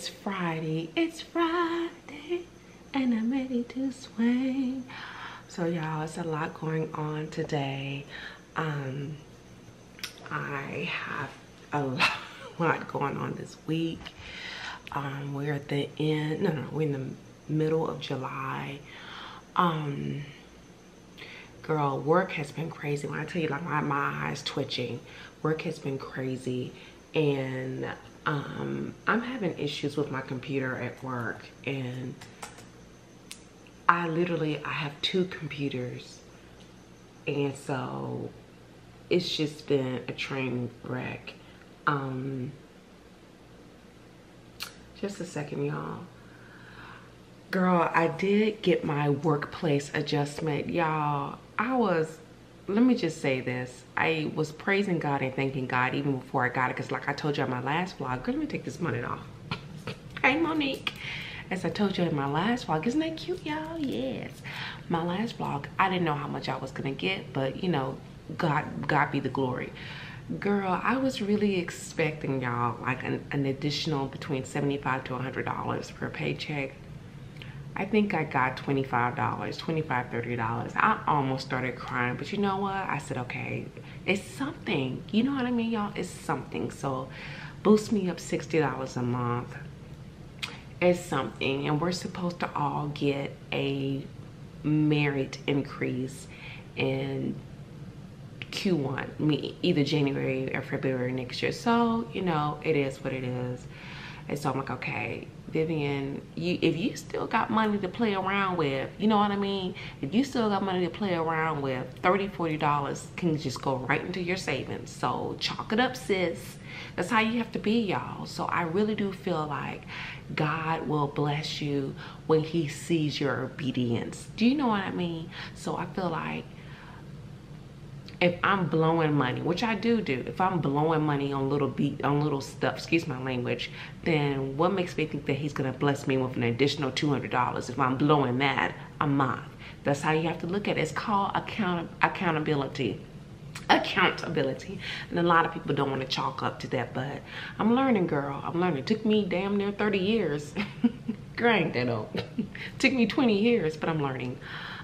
It's Friday. It's Friday. And I'm ready to swing. So y'all, it's a lot going on today. Um, I have a lot going on this week. Um, we're at the end, no, no, we're in the middle of July. Um, girl, work has been crazy. When I tell you, like, my, my eyes twitching, work has been crazy. And um, I'm having issues with my computer at work. And I literally, I have two computers. And so it's just been a train wreck. Um, just a second, y'all. Girl, I did get my workplace adjustment. Y'all, I was, let me just say this. I was praising God and thanking God even before I got it. Because like I told you in my last vlog, let me take this money off. hey, Monique. As I told you in my last vlog, isn't that cute, y'all? Yes. My last vlog, I didn't know how much I was going to get. But, you know, God, God be the glory girl i was really expecting y'all like an, an, additional between 75 to 100 dollars per paycheck i think i got 25 dollars $25, 30 dollars. I almost started crying but you know what? I said okay it's something. You know what i mean y'all? It's something. So boost me up 60 dollars a month. It's something and we're supposed to all get a merit increase in Q1, me either January or February next year. So, you know, it is what it is. And so I'm like, okay, Vivian, you if you still got money to play around with, you know what I mean? If you still got money to play around with, 30 $40 can just go right into your savings. So chalk it up, sis. That's how you have to be, y'all. So I really do feel like God will bless you when he sees your obedience. Do you know what I mean? So I feel like if I'm blowing money, which I do do, if I'm blowing money on little beat, on little stuff, excuse my language, then what makes me think that he's gonna bless me with an additional $200 if I'm blowing that a month? That's how you have to look at it. It's called account accountability. Accountability. And a lot of people don't want to chalk up to that, but I'm learning, girl. I'm learning. It took me damn near 30 years. Great, that old. took me 20 years, but I'm learning.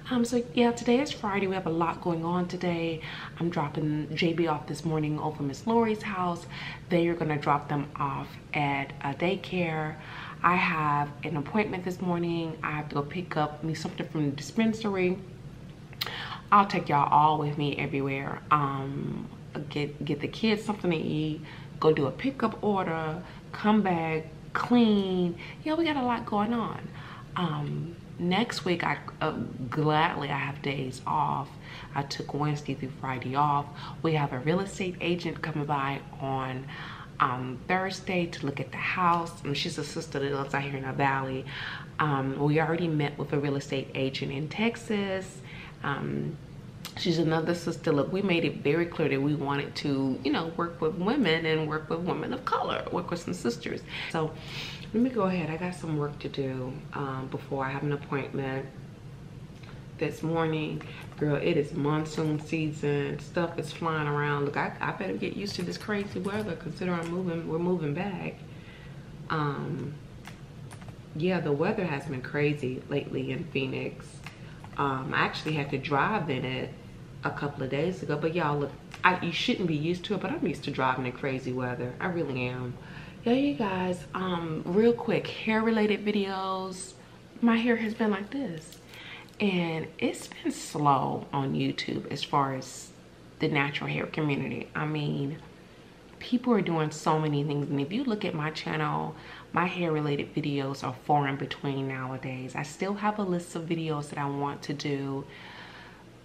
Um, so yeah, today is Friday. We have a lot going on today. I'm dropping JB off this morning over Miss Lori's house. They are gonna drop them off at a daycare. I have an appointment this morning. I have to go pick up me something from the dispensary. I'll take y'all all with me everywhere. Um, get get the kids something to eat, go do a pickup order, come back, clean. Yeah, we got a lot going on. Um, next week I uh, gladly I have days off. I took Wednesday through Friday off. We have a real estate agent coming by on um, Thursday to look at the house. She's a sister that lives out here in the valley. Um, we already met with a real estate agent in Texas. Um, she's another sister. Look, we made it very clear that we wanted to, you know, work with women and work with women of color, work with some sisters. So let me go ahead. I got some work to do um, before i have an appointment this morning. Girl it is monsoon season. Stuff is flying around. Look i, I better get used to this crazy weather consider i'm moving we're moving back. Um yeah the weather has been crazy lately in phoenix. Um i actually had to drive in it a couple of days ago. But y'all look I, you shouldn't be used to it but i'm used to driving in crazy weather. I really am. Yeah you guys um real quick hair related videos. My hair has been like this and it's been slow on youtube as far as the natural hair community. I mean people are doing so many things. And if you look at my channel my hair related videos are far in between nowadays. I still have a list of videos that i want to do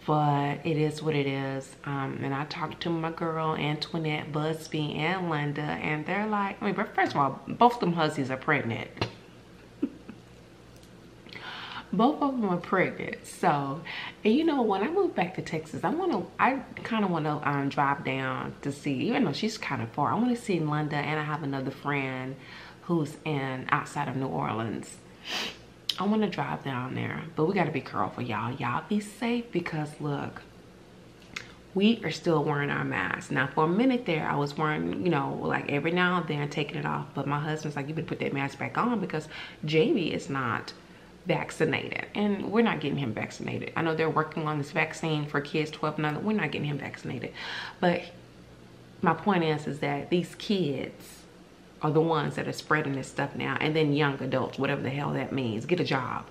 but it is what it is. Um, and I talked to my girl Antoinette, Busby, and Linda, and they're like, I mean, first of all, both of them hussies are pregnant. both of them are pregnant. So, and you know, when I move back to Texas, I want to, I kind of want to um, drive down to see, even though she's kind of far, I want to see Linda, and I have another friend who's in outside of New Orleans. I want to drive down there, but we got to be careful, y'all. Y'all be safe because look, we are still wearing our masks. Now, for a minute there, I was wearing, you know, like every now and then taking it off. But my husband's like, you better put that mask back on because Jamie is not vaccinated and we're not getting him vaccinated. I know they're working on this vaccine for kids 12 and under. We're not getting him vaccinated. But my point is, is that these kids are the ones that are spreading this stuff now. And then young adults, whatever the hell that means, get a job,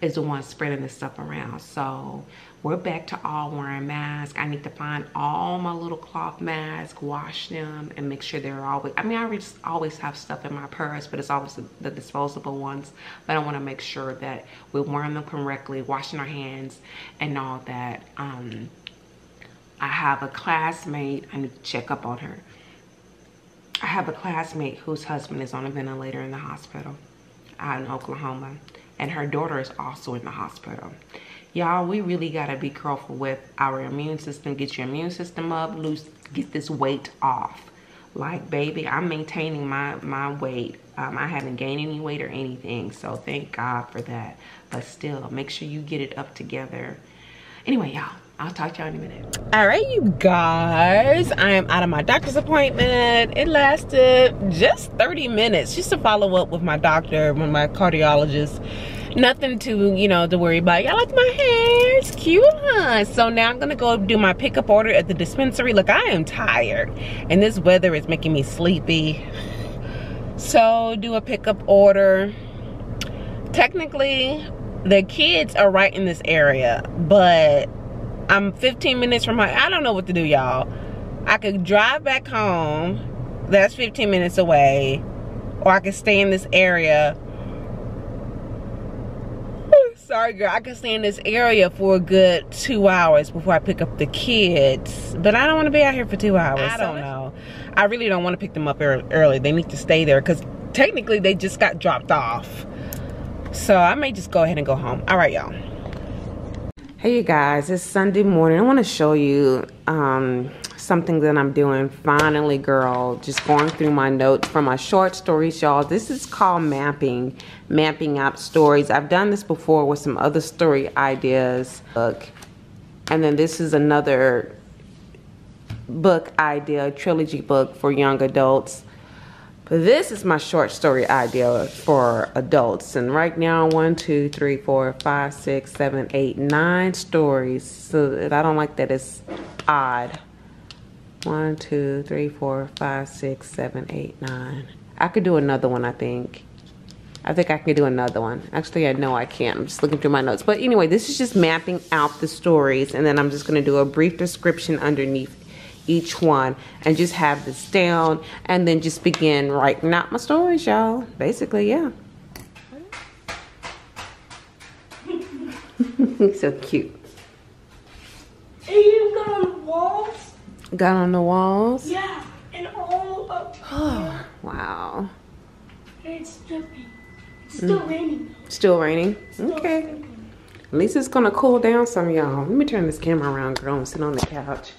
is the ones spreading this stuff around. So we're back to all wearing masks. I need to find all my little cloth masks, wash them, and make sure they're always, I mean, I always, have stuff in my purse, but it's always the, the disposable ones. But I want to make sure that we're wearing them correctly, washing our hands and all that. Um, I have a classmate, I need to check up on her. I have a classmate whose husband is on a ventilator in the hospital out in Oklahoma. And her daughter is also in the hospital. Y'all, we really gotta be careful with our immune system. Get your immune system up, lose, get this weight off. Like, baby, I'm maintaining my, my weight. Um, I haven't gained any weight or anything, so thank God for that. But still, make sure you get it up together. Anyway, y'all, I'll talk to y'all in a minute. All right, you guys, I am out of my doctor's appointment. It lasted just 30 minutes just to follow up with my doctor, with my cardiologist. Nothing to, you know, to worry about. Y'all like my hair? It's cute, huh? So now I'm gonna go do my pickup order at the dispensary. Look, I am tired and this weather is making me sleepy. So do a pickup order. Technically, the kids are right in this area, but I'm 15 minutes from my, I don't know what to do, y'all. I could drive back home. That's 15 minutes away. Or I could stay in this area. Sorry, girl. I could stay in this area for a good two hours before I pick up the kids. But I don't want to be out here for two hours. I don't know. I really don't want to pick them up early. They need to stay there because technically they just got dropped off. So I may just go ahead and go home. All right, y'all. Hey you guys, it's Sunday morning. I want to show you um, something that I'm doing. Finally, girl, just going through my notes from my short stories, y'all. This is called mapping, mapping out stories. I've done this before with some other story ideas. Book. And then this is another book idea, trilogy book for young adults. This is my short story idea for adults. And right now, one, two, three, four, five, six, seven, eight, nine stories. So I don't like that it's odd. One, two, three, four, five, six, seven, eight, nine. I could do another one, I think. I think I could do another one. Actually, I know I can't. I'm just looking through my notes. But anyway, this is just mapping out the stories. And then I'm just going to do a brief description underneath each one and just have this down and then just begin writing out my stories, y'all. Basically, yeah. so cute. And you got on the walls? Got on the walls? Yeah, and all up Oh, wow. And it's dripping. It's still mm. raining. Still raining? Still okay. Dripping. At least it's gonna cool down some, y'all. Let me turn this camera around, girl, and sit on the couch.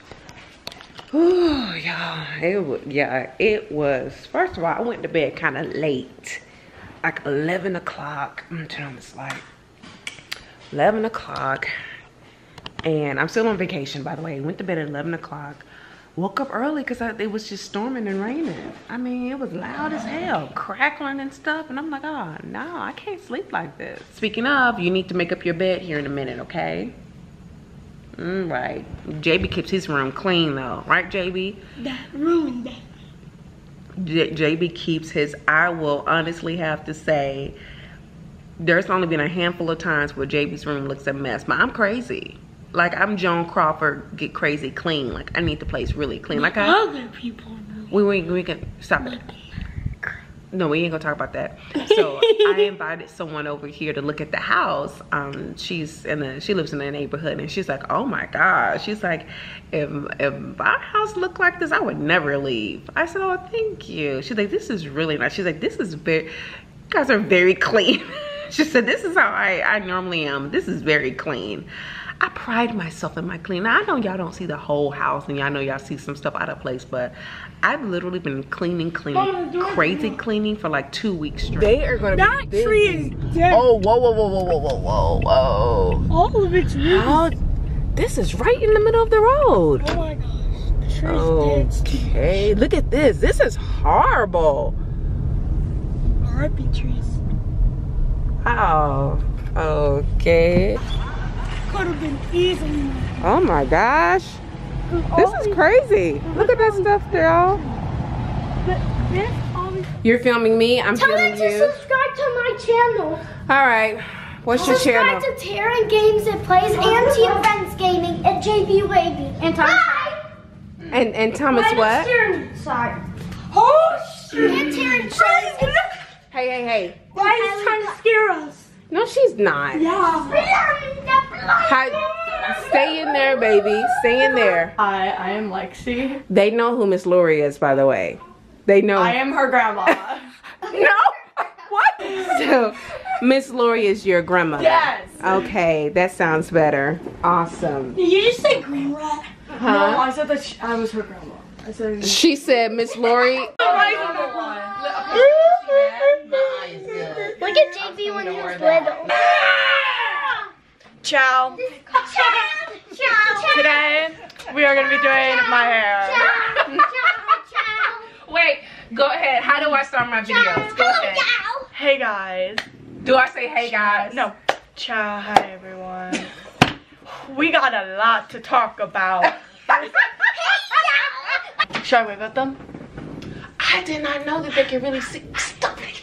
Oh, y'all, it was, yeah, it was, first of all, I went to bed kind of late, like 11 o'clock. I'm on this light. 11 o'clock, and I'm still on vacation, by the way. Went to bed at 11 o'clock. Woke up early because it was just storming and raining. I mean, it was loud as hell, crackling and stuff. And I'm like, oh, no, I can't sleep like this. Speaking of, you need to make up your bed here in a minute, okay? Mm, right. JB keeps his room clean though, right, JB? That ruined that. JB keeps his. I will honestly have to say, there's only been a handful of times where JB's room looks a mess, but I'm crazy. Like I'm Joan Crawford, get crazy clean. Like I need the place really clean. Like I. Other people. We we we can stop it. No, we ain't gonna talk about that. So I invited someone over here to look at the house. Um, she's in the she lives in the neighborhood, and she's like, "Oh my god!" She's like, "If if my house looked like this, I would never leave." I said, "Oh, thank you." She's like, "This is really nice." She's like, "This is very, you guys are very clean." she said, this is how I, I normally am. This is very clean. I pride myself in my clean. Now, I know y'all don't see the whole house and y'all know y'all see some stuff out of place, but I've literally been cleaning, cleaning, crazy cleaning for like two weeks straight. They are gonna that be That tree is dead. Oh, whoa, whoa, whoa, whoa, whoa, whoa, whoa. All of it's really This is right in the middle of the road. Oh my gosh. The tree okay. dead. Okay, look at this. This is horrible. RIP trees. Oh, okay. Could have been easily. Oh my gosh. This is crazy. Look at that stuff, girl. You're filming me. I'm Tell them to subscribe to my channel. All right. What's your channel? subscribe to Taryn Games It Plays and Team Friends Gaming at JB Wavy. And Thomas. And and Thomas what? Sorry. Oh And Taryn. Hey, hey, hey. Why is he trying to scare us? No, she's not. Yeah. Hi, stay in there, baby. Stay in there. Hi, I am Lexi. They know who Miss Lori is, by the way. They know. I am her grandma. No. What? So, Miss Lori is your grandma. yes. Okay, that sounds better. Awesome. Did you just say grandma? No, I said that sh I was her grandma. I said. She said, Miss Lori. Look at JB when he was little. Ciao. Today we are gonna be doing my hair. Wait, go ahead. How do I start my videos? Go ahead. Hey guys. Do I say hey guys? No. Ciao. Hi everyone. We got a lot to talk about. Should I wave at them? I did not know that they could really see. Stop it.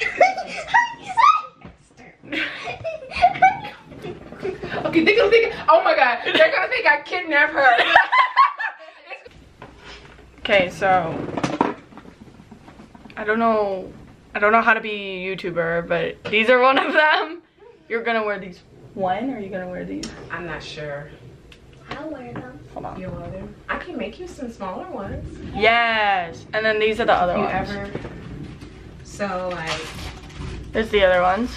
Okay, they're gonna think. Oh my god, they're gonna think I kidnapped her. Okay, so I don't know I don't know how to be a YouTuber, but these are one of them. You're gonna wear these one or are you gonna wear these? I'm not sure. I'll wear them. Hold on. You want them? I can make you some smaller ones. Yes. And then these are the other you ones. ever? So like, There's the other ones.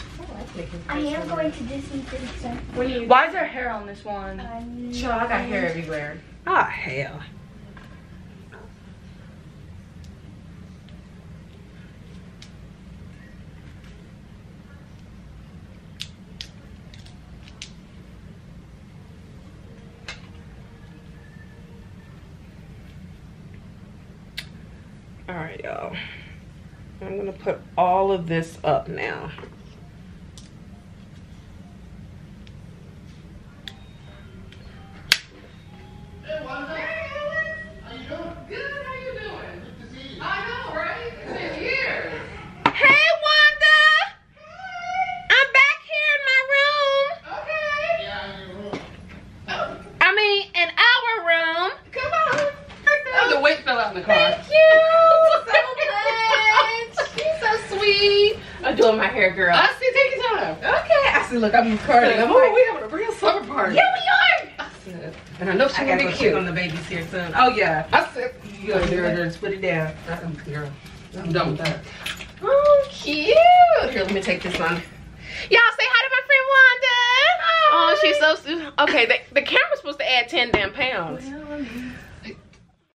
I making. I am going to Disney Princess. When you? Why is there hair on this one? Um, Chill, I got hair everywhere. Ah hell. All right, y'all. I'm gonna put all of this up now. I'm doing my hair, girl. I see, take your time. Okay. I see. Look, I'm recording. I'm oh, like, we having a real summer party. yeah, we are. And I know she's gonna be cute. on the babies here soon. Oh yeah. I said, You gotta do it and put it down. I'm, girl, I'm done with that. Oh, cute. Here, let me take this one. Y'all say hi to my friend Wanda. Oh, she's so. su- Okay, the, the camera's supposed to add 10 damn pounds.